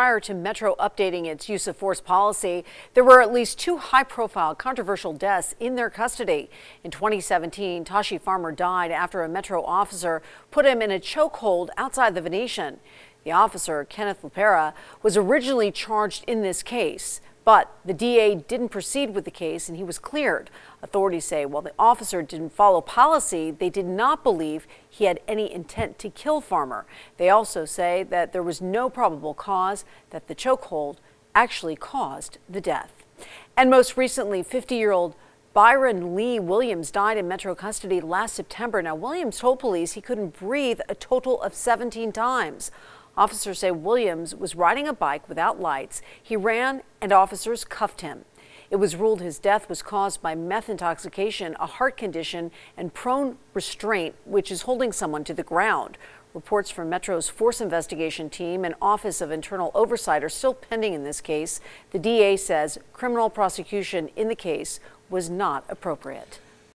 Prior to Metro updating its use of force policy, there were at least two high profile controversial deaths in their custody. In 2017, Tashii Farmer died after a Metro officer put him in a chokehold outside the Venetian. The officer, Kenneth Lopera, was originally charged in this case. But the DA didn't proceed with the case and he was cleared. Authorities say while the officer didn't follow policy, they did not believe he had any intent to kill Farmer. They also say that there was no probable cause that the chokehold actually caused the death. And most recently, 50 year old Byron Lee Williams died in Metro custody last September. Now, Williams told police he couldn't breathe a total of 17 times. Officers say Williams was riding a bike without lights. He ran and officers cuffed him. It was ruled his death was caused by meth intoxication, a heart condition, and prone restraint, which is holding someone to the ground. Reports from Metro's Force Investigation Team and Office of Internal Oversight are still pending in this case. The DA says criminal prosecution in the case was not appropriate.